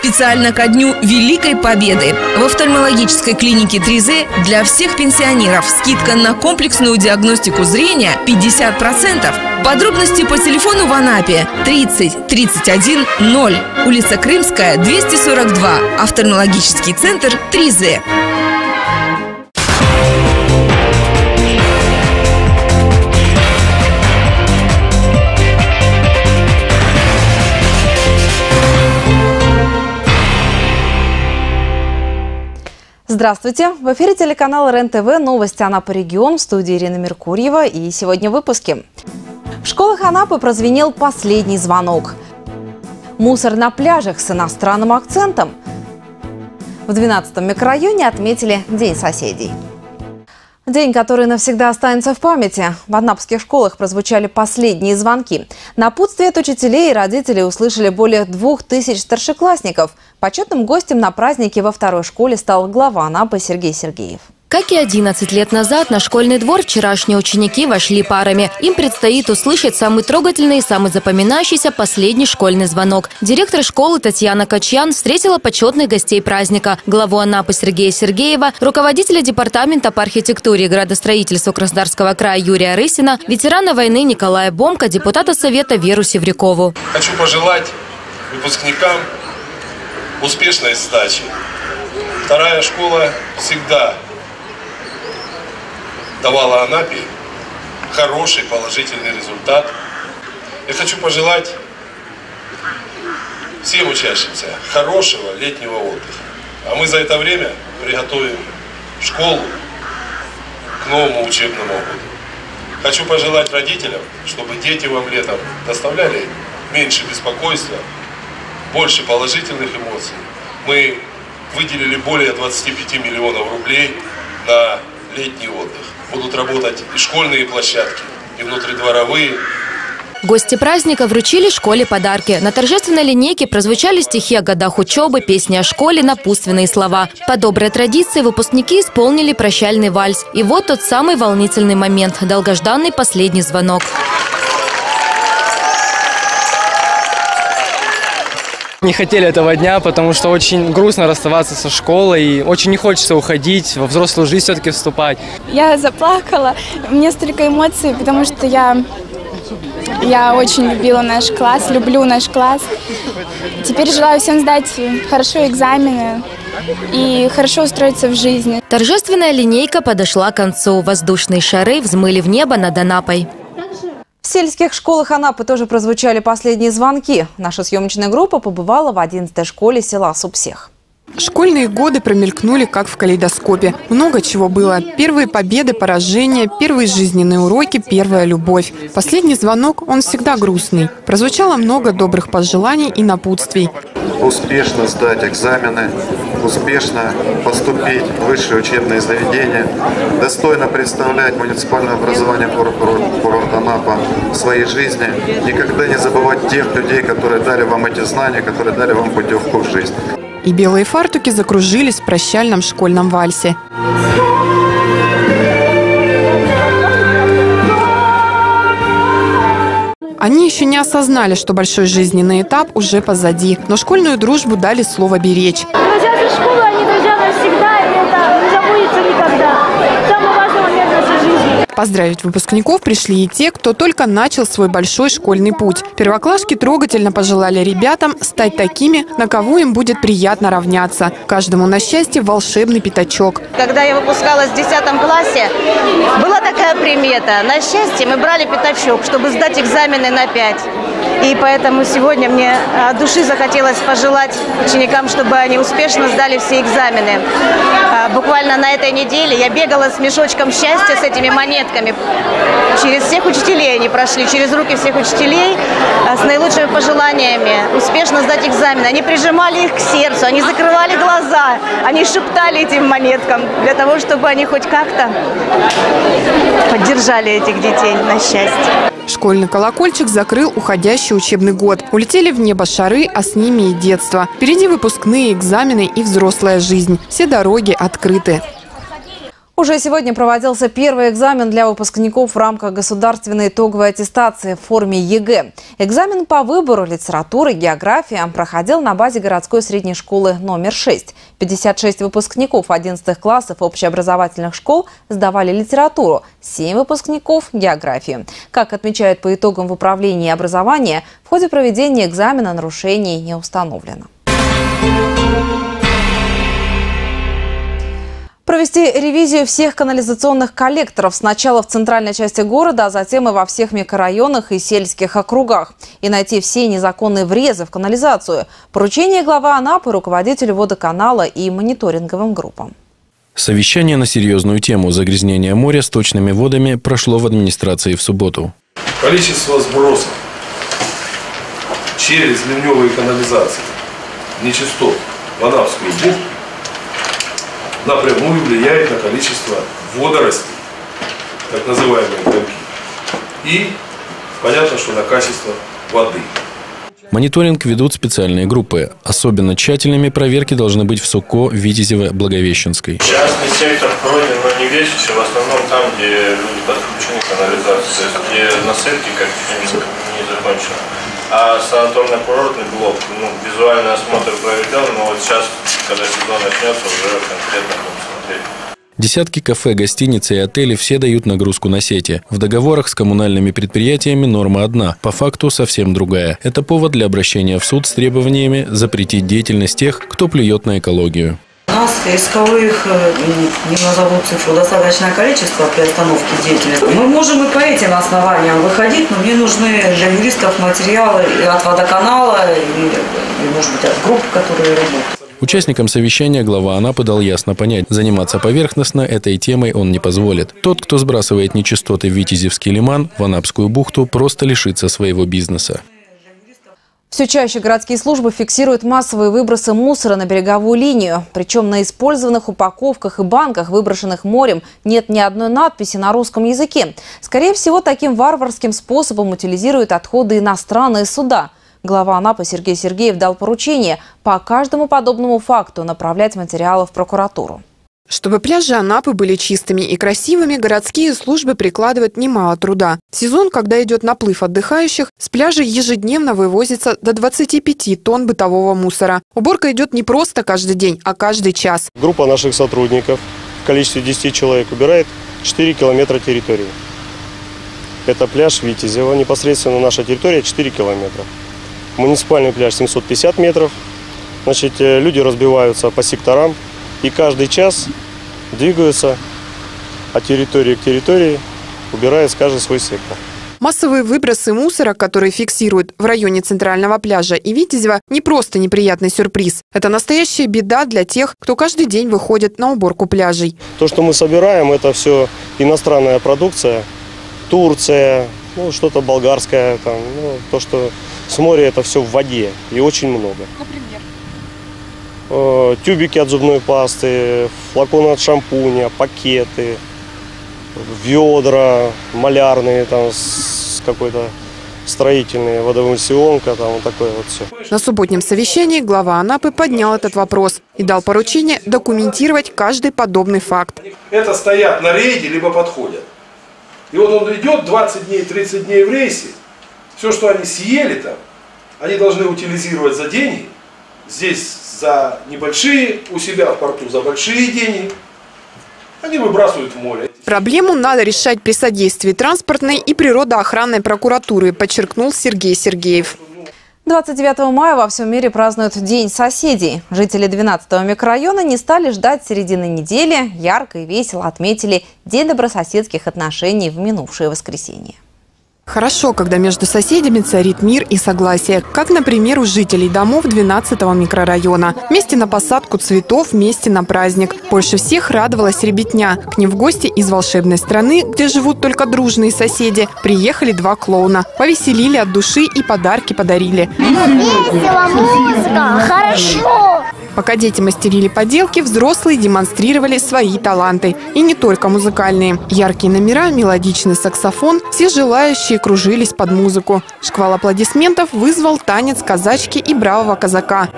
специально ко дню Великой Победы. В офтальмологической клинике 3Z для всех пенсионеров скидка на комплексную диагностику зрения 50%. Подробности по телефону в Анапе 30 31 0. Улица Крымская, 242. Офтальмологический центр 3Z. Здравствуйте! В эфире телеканала РЕН-ТВ новости Анапы регион в студии Ирина Меркурьева и сегодня в выпуске. В школах Анапы прозвенел последний звонок. Мусор на пляжах с иностранным акцентом. В 12-м микрорайоне отметили День соседей. День, который навсегда останется в памяти. В анапских школах прозвучали последние звонки. Напутствие от учителей и родителей услышали более двух тысяч старшеклассников. Почетным гостем на празднике во второй школе стал глава Анапы Сергей Сергеев. Как и 11 лет назад, на школьный двор вчерашние ученики вошли парами. Им предстоит услышать самый трогательный и самый запоминающийся последний школьный звонок. Директор школы Татьяна Качьян встретила почетных гостей праздника. Главу Анапы Сергея Сергеева, руководителя департамента по архитектуре и градостроительству Краснодарского края Юрия Рысина, ветерана войны Николая Бомка, депутата Совета Веру Севрякову. Хочу пожелать выпускникам успешной сдачи. Вторая школа всегда давала Анапе хороший положительный результат. Я хочу пожелать всем учащимся хорошего летнего отдыха. А мы за это время приготовим школу к новому учебному году. Хочу пожелать родителям, чтобы дети вам летом доставляли меньше беспокойства, больше положительных эмоций. Мы выделили более 25 миллионов рублей на летний отдых будут работать и школьные площадки, и внутридворовые. Гости праздника вручили школе подарки. На торжественной линейке прозвучали стихи о годах учебы, песни о школе, напутственные слова. По доброй традиции выпускники исполнили прощальный вальс. И вот тот самый волнительный момент – долгожданный последний звонок. Не хотели этого дня, потому что очень грустно расставаться со школой, и очень не хочется уходить, во взрослую жизнь все-таки вступать. Я заплакала, мне столько эмоций, потому что я, я очень любила наш класс, люблю наш класс. Теперь желаю всем сдать хорошо экзамены, и хорошо устроиться в жизни. Торжественная линейка подошла к концу. Воздушные шары взмыли в небо над Анапой. Сельских школах Анапы тоже прозвучали последние звонки. Наша съемочная группа побывала в 11-й школе села Супсех. Школьные годы промелькнули, как в калейдоскопе. Много чего было. Первые победы, поражения, первые жизненные уроки, первая любовь. Последний звонок, он всегда грустный. Прозвучало много добрых пожеланий и напутствий. Успешно сдать экзамены, успешно поступить в высшее учебное заведение, достойно представлять муниципальное образование курорта Анапа в своей жизни, никогда не забывать тех людей, которые дали вам эти знания, которые дали вам путевку в жизнь и белые фартуки закружились в прощальном школьном вальсе. Они еще не осознали, что большой жизненный этап уже позади, но школьную дружбу дали слово беречь. Друзья со школы, они друзья навсегда, и это не забудется никогда. Самый важный момент нашей жизни. Поздравить выпускников пришли и те, кто только начал свой большой школьный путь. Первоклашки трогательно пожелали ребятам стать такими, на кого им будет приятно равняться. Каждому на счастье волшебный пятачок. Когда я выпускалась в 10 классе, была такая примета. На счастье мы брали пятачок, чтобы сдать экзамены на 5. И поэтому сегодня мне от души захотелось пожелать ученикам, чтобы они успешно сдали все экзамены. А, буквально на этой неделе я бегала с мешочком счастья, с этими монетками. Через всех учителей они прошли, через руки всех учителей, а, с наилучшими пожеланиями успешно сдать экзамены. Они прижимали их к сердцу, они закрывали глаза, они шептали этим монеткам для того, чтобы они хоть как-то поддержали этих детей на счастье. Школьный колокольчик закрыл уходящий учебный год. Улетели в небо шары, а с ними и детство. Впереди выпускные экзамены и взрослая жизнь. Все дороги открыты. Уже сегодня проводился первый экзамен для выпускников в рамках государственной итоговой аттестации в форме ЕГЭ. Экзамен по выбору литературы, географии проходил на базе городской средней школы номер 6. 56 выпускников 11 классов общеобразовательных школ сдавали литературу, 7 выпускников – географию. Как отмечают по итогам в управлении образования, в ходе проведения экзамена нарушений не установлено. Провести ревизию всех канализационных коллекторов сначала в центральной части города, а затем и во всех микрорайонах и сельских округах. И найти все незаконные врезы в канализацию. Поручение глава Анапы руководителю водоканала и мониторинговым группам. Совещание на серьезную тему загрязнения моря сточными водами прошло в администрации в субботу. Количество сбросов через ливневые канализации нечистот в Анапскую бухту напрямую влияет на количество водорослей, так называемые грибки, и понятно, что на качество воды. Мониторинг ведут специальные группы. Особенно тщательными проверки должны быть в Суко, Витязево, Благовещенской. Частный сектор пройден, но не весь, в основном там, где люди подключены к канализации, то есть где насыпки как не закончены. А санаторно-курортный блок, ну, визуальный осмотр проведен, но вот сейчас, когда сезон начнется, уже конкретно будем смотреть. Десятки кафе, гостиницы и отели все дают нагрузку на сети. В договорах с коммунальными предприятиями норма одна, по факту совсем другая. Это повод для обращения в суд с требованиями запретить деятельность тех, кто плюет на экологию. Нас исковых, э, не назову цифру, достаточное количество при остановке деятельности. Мы можем и по этим основаниям выходить, но мне нужны для юристов материалы от водоканала, и, и может быть, от групп, которые работают. Участникам совещания глава Анапы дал ясно понять, заниматься поверхностно этой темой он не позволит. Тот, кто сбрасывает нечистоты в Витязевский лиман, в Анапскую бухту, просто лишится своего бизнеса. Все чаще городские службы фиксируют массовые выбросы мусора на береговую линию. Причем на использованных упаковках и банках, выброшенных морем, нет ни одной надписи на русском языке. Скорее всего, таким варварским способом утилизируют отходы иностранные суда – Глава Анапы Сергей Сергеев дал поручение по каждому подобному факту направлять материалы в прокуратуру. Чтобы пляжи Анапы были чистыми и красивыми, городские службы прикладывают немало труда. В сезон, когда идет наплыв отдыхающих, с пляжа ежедневно вывозится до 25 тонн бытового мусора. Уборка идет не просто каждый день, а каждый час. Группа наших сотрудников в количестве 10 человек убирает 4 километра территории. Это пляж Витязева, непосредственно наша территория 4 километра. Муниципальный пляж 750 метров. Значит, э, люди разбиваются по секторам и каждый час двигаются от территории к территории, убирая каждый свой сектор. Массовые выбросы мусора, которые фиксируют в районе Центрального пляжа и Витязева, не просто неприятный сюрприз. Это настоящая беда для тех, кто каждый день выходит на уборку пляжей. То, что мы собираем, это все иностранная продукция. Турция, ну, что-то болгарское, там, ну, то, что с моря это все в воде и очень много. Например? Э, тюбики от зубной пасты, флаконы от шампуня, пакеты, ведра малярные там с какой-то строительные, водовысионка, там вот такое вот все. На субботнем совещании глава Анапы поднял этот вопрос и дал поручение документировать каждый подобный факт. Это стоят на рейде, либо подходят. И вот он идет 20 дней, 30 дней в рейсе, все, что они съели там, они должны утилизировать за деньги, здесь за небольшие, у себя в порту за большие деньги, они выбрасывают в море. Проблему надо решать при содействии транспортной и природоохранной прокуратуры, подчеркнул Сергей Сергеев. 29 мая во всем мире празднуют День соседей. Жители 12-го микрорайона не стали ждать середины недели. Ярко и весело отметили День добрососедских отношений в минувшее воскресенье. Хорошо, когда между соседями царит мир и согласие, как, например, у жителей домов 12-го микрорайона. Вместе на посадку цветов, вместе на праздник. Больше всех радовалась ребятня. К ним в гости из волшебной страны, где живут только дружные соседи, приехали два клоуна. Повеселили от души и подарки подарили. Весело, музыка, хорошо! Пока дети мастерили поделки, взрослые демонстрировали свои таланты. И не только музыкальные. Яркие номера, мелодичный саксофон, все желающие кружились под музыку. Шквал аплодисментов вызвал танец казачки и бравого казака.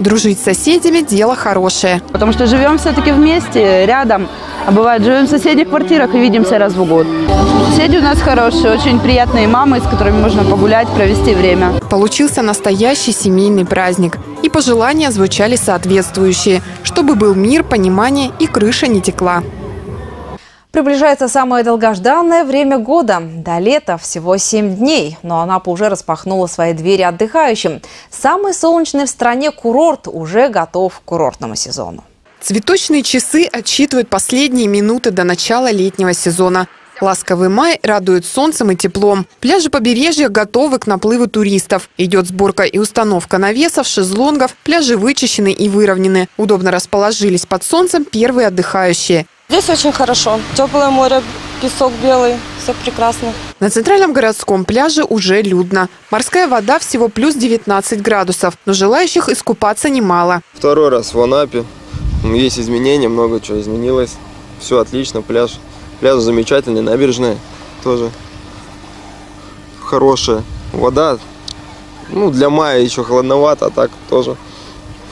Дружить с соседями – дело хорошее. Потому что живем все-таки вместе, рядом. А бывает, живем в соседних квартирах и видимся раз в год. Соседи у нас хорошие, очень приятные мамы, с которыми можно погулять, провести время. Получился настоящий семейный праздник. И пожелания звучали соответствующие, чтобы был мир, понимание и крыша не текла. Приближается самое долгожданное время года. До лета всего 7 дней, но Анапа уже распахнула свои двери отдыхающим. Самый солнечный в стране курорт уже готов к курортному сезону. Цветочные часы отсчитывают последние минуты до начала летнего сезона. Ласковый май радует солнцем и теплом. Пляжи побережья готовы к наплыву туристов. Идет сборка и установка навесов, шезлонгов. Пляжи вычищены и выровнены. Удобно расположились под солнцем первые отдыхающие. Здесь очень хорошо. Теплое море, песок белый, все прекрасно. На центральном городском пляже уже людно. Морская вода всего плюс 19 градусов, но желающих искупаться немало. Второй раз в Анапе. Есть изменения, много чего изменилось. Все отлично, пляж. Пляж замечательный, набережная тоже хорошая. Вода, ну, для мая еще холодновато, а так тоже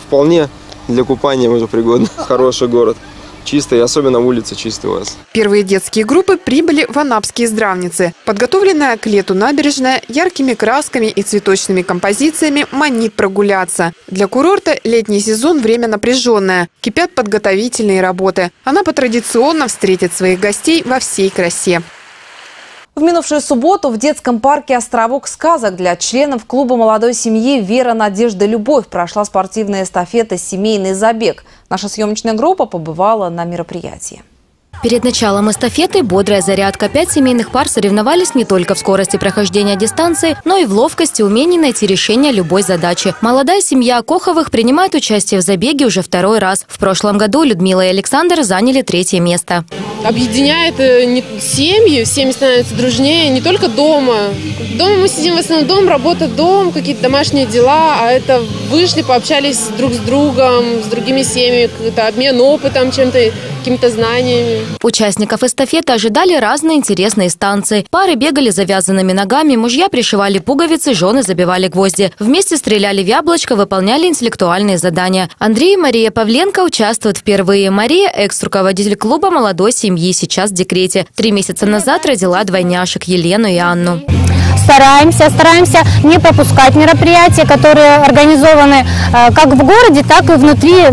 вполне для купания уже пригодно. Хороший город чисто, и особенно улица чистая у вас. Первые детские группы прибыли в анапские здравницы. Подготовленная к лету набережная яркими красками и цветочными композициями манит прогуляться. Для курорта летний сезон – время напряженное. Кипят подготовительные работы. Она по традиционно встретит своих гостей во всей красе. В минувшую субботу в детском парке «Островок сказок» для членов клуба молодой семьи «Вера, Надежда, Любовь» прошла спортивная эстафета «Семейный забег». Наша съемочная группа побывала на мероприятии. Перед началом эстафеты бодрая зарядка. Пять семейных пар соревновались не только в скорости прохождения дистанции, но и в ловкости, умении найти решение любой задачи. Молодая семья Коховых принимает участие в забеге уже второй раз. В прошлом году Людмила и Александр заняли третье место. Объединяет э, семьи, семьи становятся дружнее, не только дома. Дома мы сидим в основном дом, работа дом, какие-то домашние дела, а это вышли, пообщались друг с другом, с другими семьями, какой-то обмен опытом, чем-то, какими-то знаниями. Участников эстафеты ожидали разные интересные станции. Пары бегали завязанными ногами, мужья пришивали пуговицы, жены забивали гвозди. Вместе стреляли в яблочко, выполняли интеллектуальные задания. Андрей и Мария Павленко участвуют впервые. Мария – экс-руководитель клуба молодой семьи, сейчас в декрете. Три месяца назад родила двойняшек Елену и Анну стараемся, стараемся не пропускать мероприятия, которые организованы э, как в городе, так и внутри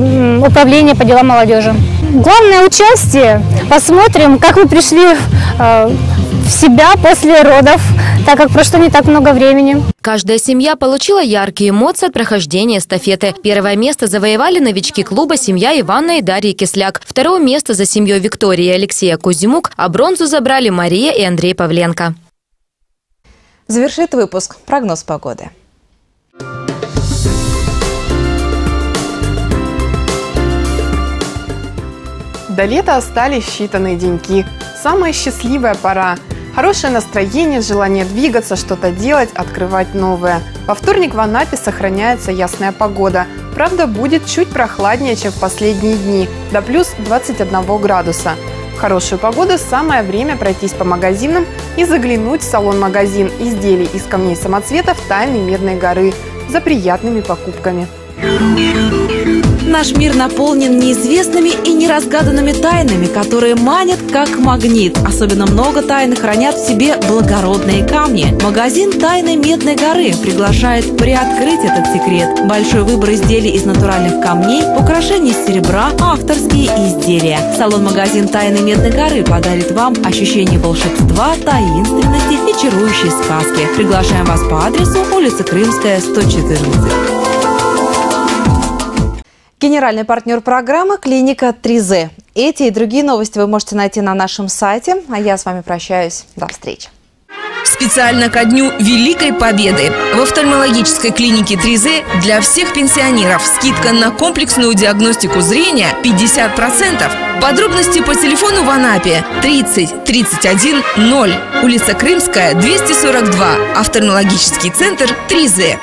управления по делам молодежи. Главное участие. Посмотрим, как вы пришли э, в себя после родов, так как прошло не так много времени. Каждая семья получила яркие эмоции от прохождения эстафеты. Первое место завоевали новички клуба семья Ивана и Дарьи Кисляк. Второе место за семьей Виктории и Алексея Кузимук, а бронзу забрали Мария и Андрей Павленко. Завершит выпуск прогноз погоды. До лета остались считанные деньки. Самая счастливая пора. Хорошее настроение, желание двигаться, что-то делать, открывать новое. Во вторник в Анапе сохраняется ясная погода. Правда, будет чуть прохладнее, чем в последние дни, до плюс 21 градуса. В хорошую погоду самое время пройтись по магазинам и заглянуть в салон-магазин изделий из камней самоцветов Тайной Медной горы за приятными покупками. Наш мир наполнен неизвестными и неразгаданными тайнами, которые манят как магнит. Особенно много тайн хранят в себе благородные камни. Магазин «Тайны Медной горы» приглашает приоткрыть этот секрет. Большой выбор изделий из натуральных камней, украшений из серебра, авторские изделия. Салон-магазин «Тайны Медной горы» подарит вам ощущение волшебства, таинственности и чарующей сказки. Приглашаем вас по адресу улица Крымская, 114. Генеральный партнер программы – клиника 3Z. Эти и другие новости вы можете найти на нашем сайте. А я с вами прощаюсь. До встречи. Специально ко дню Великой Победы в офтальмологической клинике 3Z для всех пенсионеров скидка на комплексную диагностику зрения 50%. Подробности по телефону в Анапе 30 31 0. Улица Крымская, 242. Офтальмологический центр 3Z.